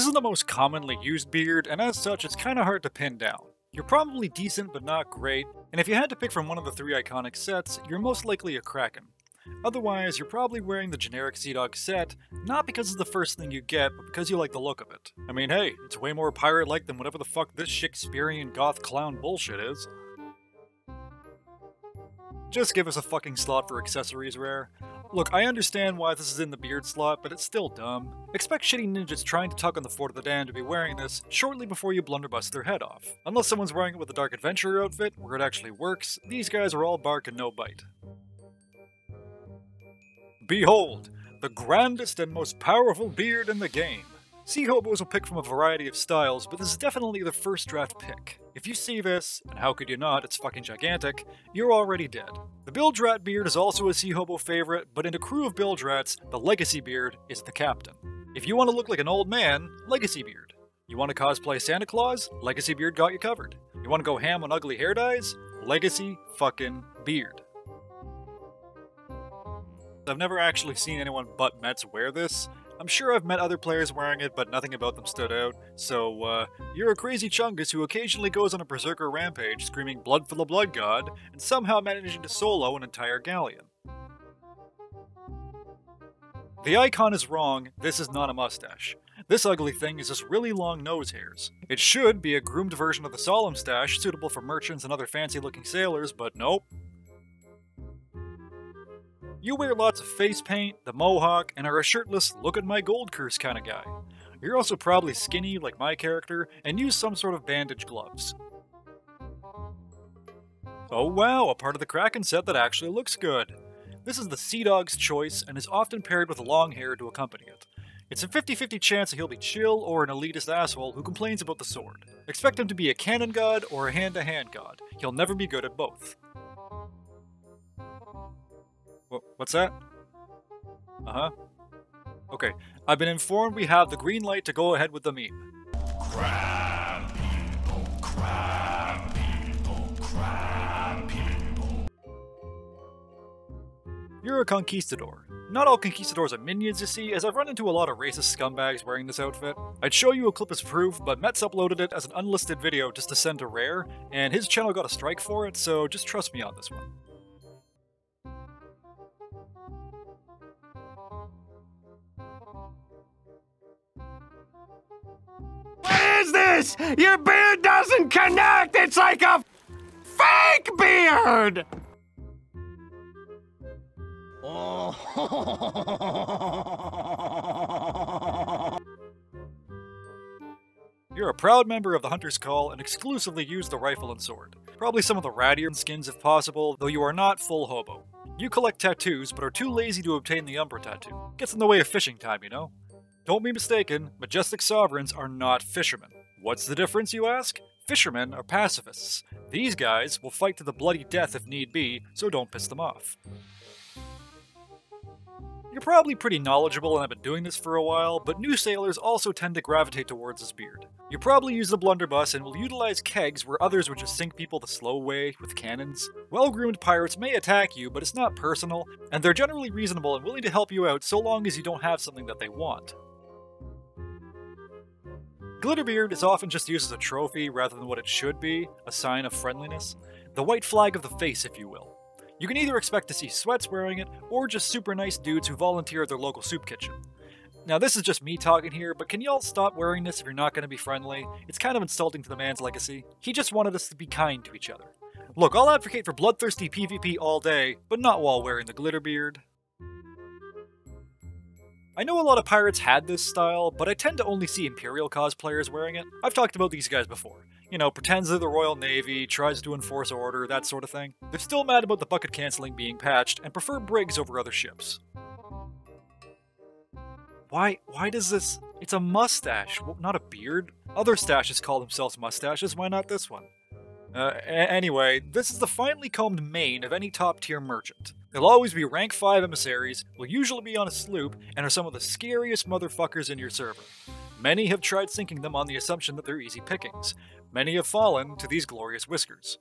This is the most commonly used beard, and as such, it's kinda hard to pin down. You're probably decent but not great, and if you had to pick from one of the three iconic sets, you're most likely a Kraken. Otherwise, you're probably wearing the generic Sea Dog set, not because it's the first thing you get, but because you like the look of it. I mean, hey, it's way more pirate-like than whatever the fuck this Shakespearean goth clown bullshit is. Just give us a fucking slot for accessories, Rare. Look, I understand why this is in the beard slot, but it's still dumb. Expect shitty ninjas trying to tug on the Fort of the Damned to be wearing this shortly before you blunderbuss their head off. Unless someone's wearing it with a Dark Adventurer outfit, where it actually works, these guys are all bark and no bite. Behold, the grandest and most powerful beard in the game. Sea Hobos will pick from a variety of styles, but this is definitely the first draft pick. If you see this, and how could you not, it's fucking gigantic, you're already dead. The Bilge-Rat beard is also a Sea Hobo favorite, but in a crew of Bilge-Rats, the Legacy beard is the captain. If you want to look like an old man, Legacy beard. You want to cosplay Santa Claus? Legacy beard got you covered. You want to go ham on ugly hair dyes? Legacy fucking beard. I've never actually seen anyone but Mets wear this, I'm sure I've met other players wearing it, but nothing about them stood out. So, uh, you're a crazy chungus who occasionally goes on a berserker rampage screaming blood for the blood god, and somehow managing to solo an entire galleon. The icon is wrong, this is not a mustache. This ugly thing is just really long nose hairs. It should be a groomed version of the solemn stash, suitable for merchants and other fancy looking sailors, but nope, you wear lots of face paint, the mohawk, and are a shirtless, look at my gold curse kind of guy. You're also probably skinny, like my character, and use some sort of bandage gloves. Oh wow, a part of the Kraken set that actually looks good. This is the Sea Dog's choice and is often paired with long hair to accompany it. It's a 50-50 chance that he'll be chill or an elitist asshole who complains about the sword. Expect him to be a cannon god or a hand-to-hand -hand god. He'll never be good at both. What's that? Uh-huh. Okay, I've been informed we have the green light to go ahead with the meme. Crab people, crab people, crab people. You're a conquistador. Not all conquistadors are minions, you see, as I've run into a lot of racist scumbags wearing this outfit. I'd show you a clip as proof, but Metz uploaded it as an unlisted video just to send to Rare, and his channel got a strike for it, so just trust me on this one. Is this? Your beard doesn't connect! It's like a fake beard! You're a proud member of the Hunter's Call and exclusively use the rifle and sword. Probably some of the rattier skins if possible, though you are not full hobo. You collect tattoos, but are too lazy to obtain the Umbra tattoo. Gets in the way of fishing time, you know? Don't be mistaken, majestic sovereigns are not fishermen. What's the difference, you ask? Fishermen are pacifists. These guys will fight to the bloody death if need be, so don't piss them off. You're probably pretty knowledgeable and have been doing this for a while, but new sailors also tend to gravitate towards this beard. You probably use the blunderbuss and will utilize kegs where others would just sink people the slow way with cannons. Well-groomed pirates may attack you, but it's not personal, and they're generally reasonable and willing to help you out so long as you don't have something that they want. Glitterbeard is often just used as a trophy rather than what it should be, a sign of friendliness. The white flag of the face, if you will. You can either expect to see sweats wearing it, or just super nice dudes who volunteer at their local soup kitchen. Now, this is just me talking here, but can y'all stop wearing this if you're not going to be friendly? It's kind of insulting to the man's legacy. He just wanted us to be kind to each other. Look, I'll advocate for bloodthirsty PvP all day, but not while wearing the Glitterbeard. I know a lot of pirates had this style, but I tend to only see Imperial cosplayers wearing it. I've talked about these guys before. You know, pretends they're the Royal Navy, tries to enforce order, that sort of thing. They're still mad about the bucket canceling being patched, and prefer brigs over other ships. Why, why does this... It's a mustache, not a beard. Other stashes call themselves mustaches, why not this one? Uh, anyway, this is the finely combed mane of any top tier merchant. They'll always be rank 5 emissaries, will usually be on a sloop, and are some of the scariest motherfuckers in your server. Many have tried sinking them on the assumption that they're easy pickings. Many have fallen to these glorious whiskers.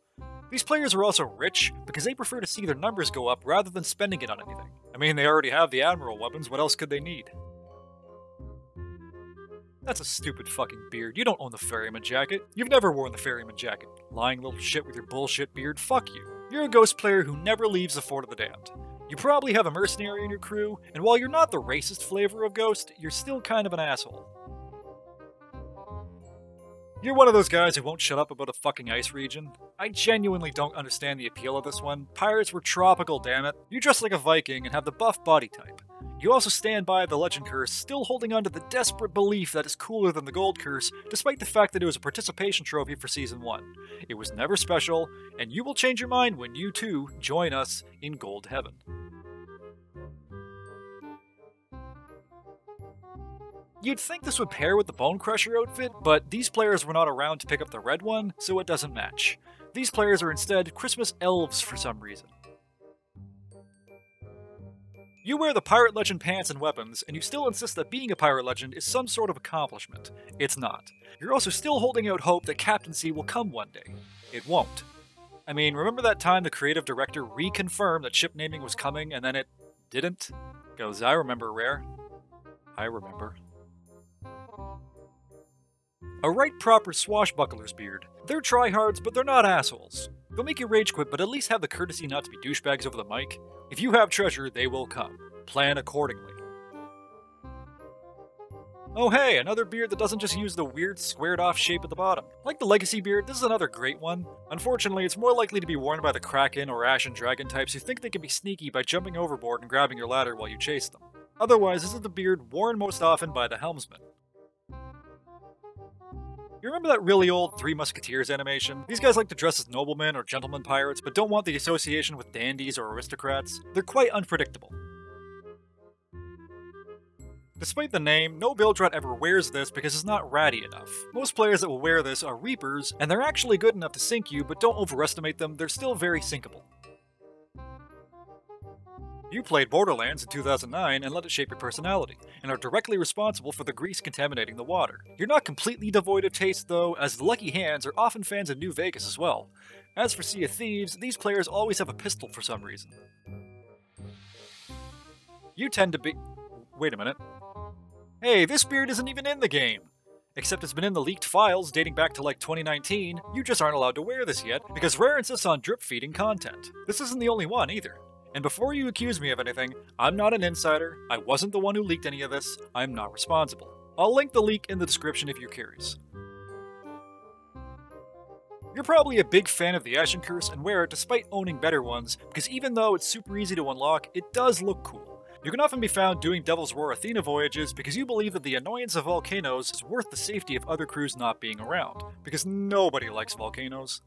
These players are also rich because they prefer to see their numbers go up rather than spending it on anything. I mean, they already have the Admiral weapons, what else could they need? That's a stupid fucking beard. You don't own the ferryman jacket. You've never worn the ferryman jacket. Lying little shit with your bullshit beard, fuck you. You're a ghost player who never leaves the Fort of the Damned. You probably have a mercenary in your crew, and while you're not the racist flavor of Ghost, you're still kind of an asshole. You're one of those guys who won't shut up about a fucking ice region. I genuinely don't understand the appeal of this one. Pirates were tropical, damn it. You dress like a Viking and have the buff body type. You also stand by the Legend Curse, still holding on to the desperate belief that it's cooler than the Gold Curse, despite the fact that it was a participation trophy for Season 1. It was never special, and you will change your mind when you too join us in Gold Heaven. You'd think this would pair with the Bonecrusher outfit, but these players were not around to pick up the red one, so it doesn't match. These players are instead Christmas elves for some reason. You wear the pirate legend pants and weapons, and you still insist that being a pirate legend is some sort of accomplishment. It's not. You're also still holding out hope that captaincy will come one day. It won't. I mean, remember that time the creative director reconfirmed that ship naming was coming and then it didn't? Goes, I remember, Rare. I remember. A right proper swashbuckler's beard. They're tryhards, but they're not assholes. They'll make you rage quit, but at least have the courtesy not to be douchebags over the mic. If you have treasure, they will come. Plan accordingly. Oh hey, another beard that doesn't just use the weird squared off shape at the bottom. Like the Legacy beard, this is another great one. Unfortunately, it's more likely to be worn by the Kraken or Ashen Dragon types who think they can be sneaky by jumping overboard and grabbing your ladder while you chase them. Otherwise, this is the beard worn most often by the helmsman. You remember that really old Three Musketeers animation? These guys like to dress as noblemen or gentlemen pirates, but don't want the association with dandies or aristocrats. They're quite unpredictable. Despite the name, no Bilge-Rat ever wears this because it's not ratty enough. Most players that will wear this are Reapers, and they're actually good enough to sink you, but don't overestimate them, they're still very sinkable. You played Borderlands in 2009 and let it shape your personality, and are directly responsible for the grease contaminating the water. You're not completely devoid of taste, though, as the Lucky Hands are often fans of New Vegas as well. As for Sea of Thieves, these players always have a pistol for some reason. You tend to be. Wait a minute. Hey, this beard isn't even in the game! Except it's been in the leaked files dating back to like 2019, you just aren't allowed to wear this yet, because Rare insists on drip feeding content. This isn't the only one either. And before you accuse me of anything, I'm not an insider, I wasn't the one who leaked any of this, I'm not responsible. I'll link the leak in the description if you're curious. You're probably a big fan of the Ashen Curse and wear it despite owning better ones, because even though it's super easy to unlock, it does look cool. You can often be found doing Devil's Roar Athena voyages because you believe that the annoyance of volcanoes is worth the safety of other crews not being around, because nobody likes volcanoes.